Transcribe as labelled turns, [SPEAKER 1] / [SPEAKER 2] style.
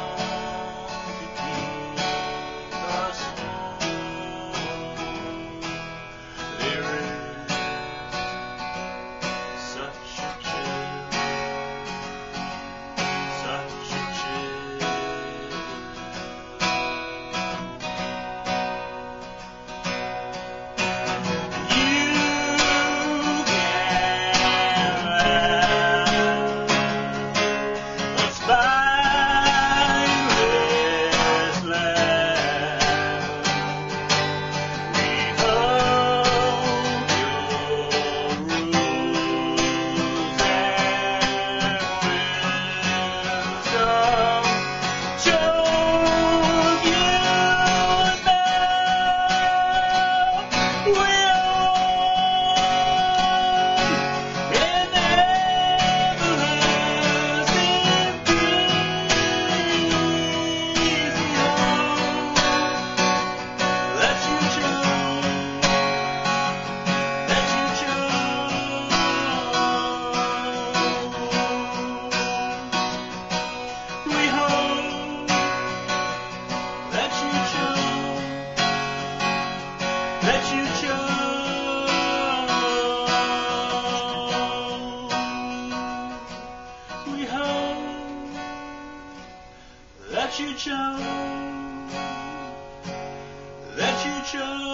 [SPEAKER 1] Oh. that you chose, that you chose.